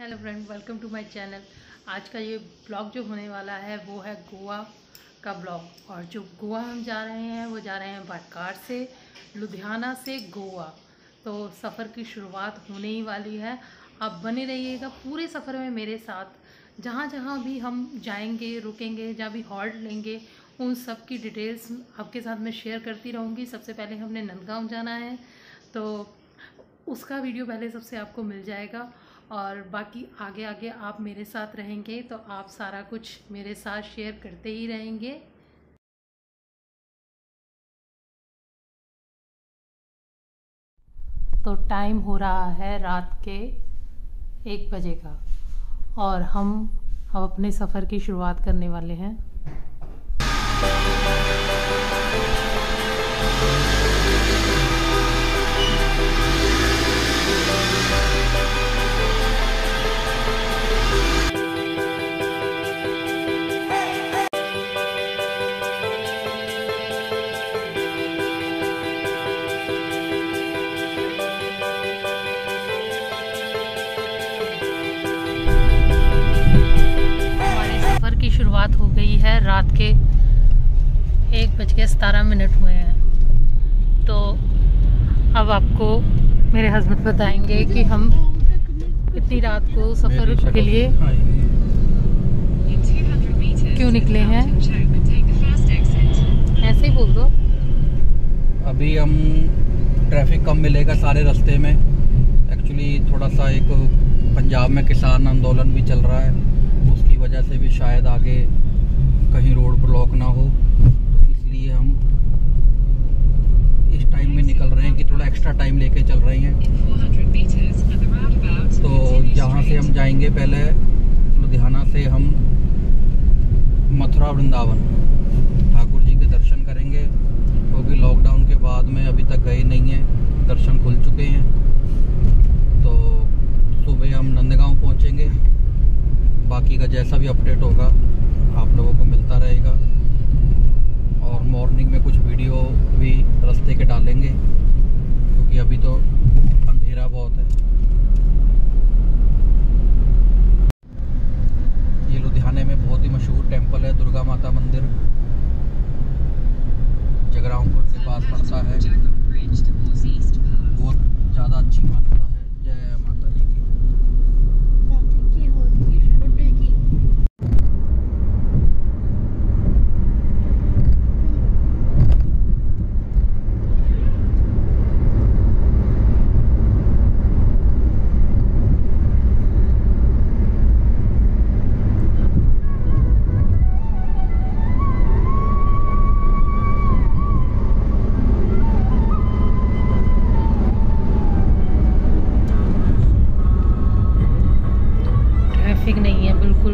Hello friend welcome to my channel आज का ये ब्लॉग जो होने वाला है, वो है गोवा का ब्लॉग और जो गोवा हम जा रहे हैं, वो जा रहे हैं बाय कार से, लुधियाना से गोवा. तो सफ़र की शुरुआत होने ही वाली है. आप बने रहिएगा पूरे सफ़र में मेरे साथ. जहाँ जहाँ भी हम जाएँगे, रुकेंगे, जहाँ भी हॉल्ट लेंगे, उन सब की डिटेल्स आपके साथ मैं शेयर करती रहूँगी. सबसे पहले हमने नंदगांव जाना है तो उसका वीडियो पहले सबसे आपको मिल जाएगा. और बाकी आगे आगे आप मेरे साथ रहेंगे तो आप सारा कुछ मेरे साथ शेयर करते ही रहेंगे। तो टाइम हो रहा है रात के एक बजे का और हम अब अपने सफ़र की शुरुआत करने वाले हैं। शुरुआत हो गई है। रात के एक बज के सतारह मिनट हुए हैं। तो अब आपको मेरे हस्बैंड बताएँगे कि हम इतनी रात को सफ़र के लिए क्यों निकले हैं? ऐसे ही बोल दो। अभी हम ट्रैफ़िक कम मिलेगा सारे रास्ते में। एक्चुअली थोड़ा सा एक पंजाब में किसान आंदोलन भी चल रहा है। वजह से भी शायद आगे कहीं रोड ब्लॉक ना हो। तो इसलिए हम इस टाइम में निकल रहे हैं कि थोड़ा एक्स्ट्रा टाइम लेके चल रहे हैं। तो जहाँ से हम जाएँगे पहले लुधियाना से हम मथुरा वृंदावन। ठाकुर जी के दर्शन करेंगे क्योंकि तो लॉकडाउन के बाद में अभी तक गए नहीं हैं दर्शन खुल चुके हैं। तो सुबह हम नंदगांव पहुँचेंगे। बाकी का जैसा भी अपडेट होगा, आप लोगों को मिलता रहेगा। और मॉर्निंग में कुछ वीडियो भी रास्ते के डालेंगे, क्योंकि अभी तो अंधेरा बहुत है। ये लुधियाने में बहुत ही मशहूर टेंपल है, दुर्गा माता मंदिर। जगरामपुर के पास पड़ता है। बहुत ज़्यादा अच्छी मान्यता है। जय माता जी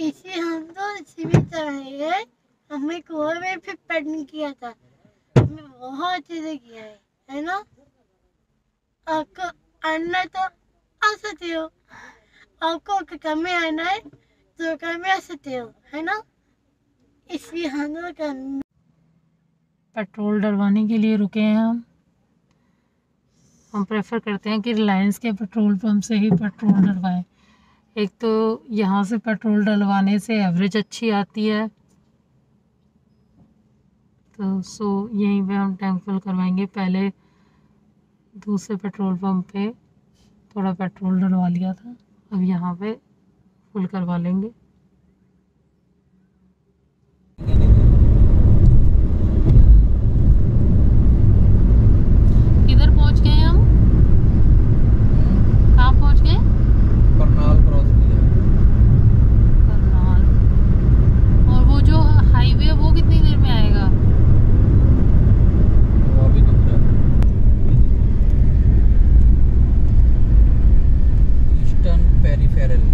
इसी हम तो में जाएँगे हमने गोवा में फिर पैटर्न किया था। हमने बहुत अच्छे से किया है है ना? आपको आना तो आ सकते हो। आपको कम आना है तो कर आ सकते हो, है ना? इसलिए हम लोग पेट्रोल डलवाने के लिए रुके हैं हम। हम प्रेफर करते हैं कि रिलायंस के पेट्रोल पंप से ही पेट्रोल डलवाएँ। एक तो यहाँ से पेट्रोल डलवाने से एवरेज अच्छी आती है। तो सो यहीं पे हम टैंक फुल करवाएँगे। पहले दूसरे पेट्रोल पंप पे थोड़ा पेट्रोल डलवा लिया था। अब यहाँ पे फुल करवा लेंगे किधर पहुँच गए हम कहाँ पहुँच गए करनाल क्रॉस किया करनाल और वो जो हाईवे है वो कितनी देर में आएगा वो अभी दूर है eastern peripheral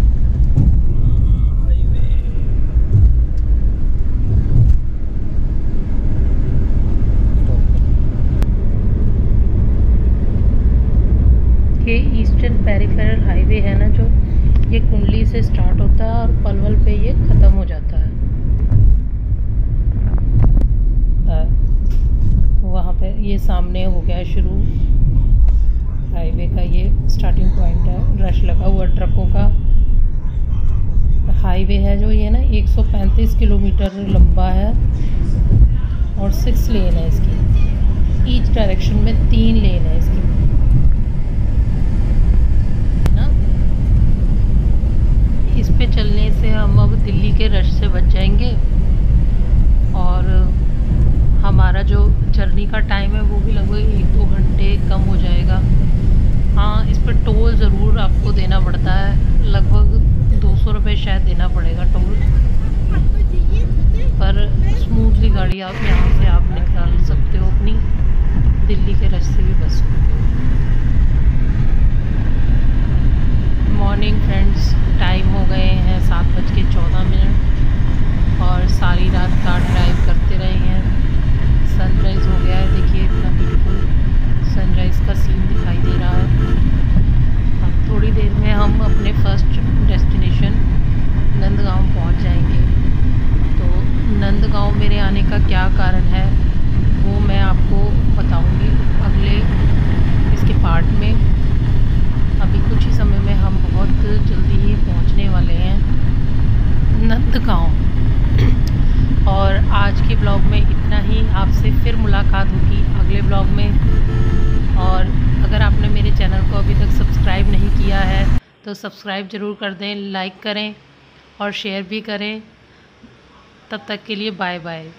eastern peripheral highway है ना जो, ये कुंडली से स्टार्ट होता है और पलवल पे ये ख़त्म हो जाता है। वहाँ पे ये सामने हो गया शुरू। हाईवे का ये स्टार्टिंग पॉइंट है। रश लगा हुआ ट्रकों का। हाईवे है जो ये ना 135 किलोमीटर लंबा है और सिक्स लेन है इसकी। ईच डायरेक्शन में तीन लेन है इसकी ना इस पे चलने से हम अब दिल्ली के रश से बच जाएँगे और हमारा जो जर्नी का टाइम है वो भी लगभग एक दो घंटे कम हो जाएगा। हाँ इस पर टोल ज़रूर आपको देना पड़ता है। लगभग दो सौ रुपये शायद देना पड़ेगा टोल। पर स्मूथली गाड़ी आप यहाँ से आप निकाल सकते हो अपनी दिल्ली के रास्ते भी बस मॉर्निंग फ्रेंड्स टाइम हो गए हैं सात बज के चौदह मिनट और सारी रात कार ड्राइव करते रहे हैं सनराइज़ हो गया है देखिए इतना ब्यूटीफुल सनराइज़ का सीन दिखाई दे रहा है अब थोड़ी देर में हम अपने फ़र्स्ट डेस्टिनेशन नंदगांव पहुँच जाएँगे तो नंदगांव मेरे आने का क्या कारण है वो मैं आपको बताऊँगी अगले इसके पार्ट में अभी कुछ ही समय में हम बहुत जल्दी ही पहुँचने वाले हैं नंदगांव और आज के ब्लॉग में इतना ही आपसे फिर मुलाकात होगी अगले ब्लॉग में। और अगर आपने मेरे चैनल को अभी तक सब्सक्राइब नहीं किया है तो सब्सक्राइब ज़रूर कर दें, लाइक करें और शेयर भी करें। तब तक के लिए बाय बाय